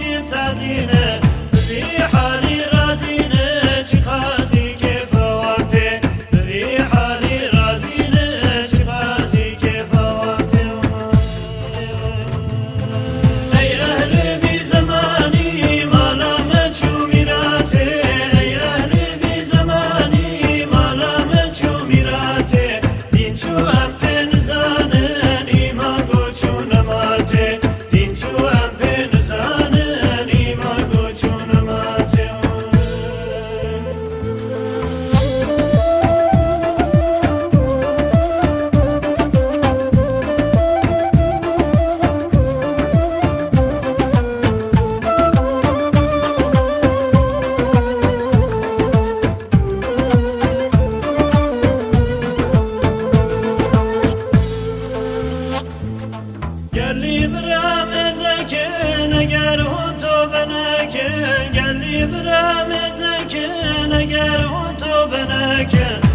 Cintas inéditas برم زکن اگر او تو بنکن گلی برم زکن اگر او تو بنکن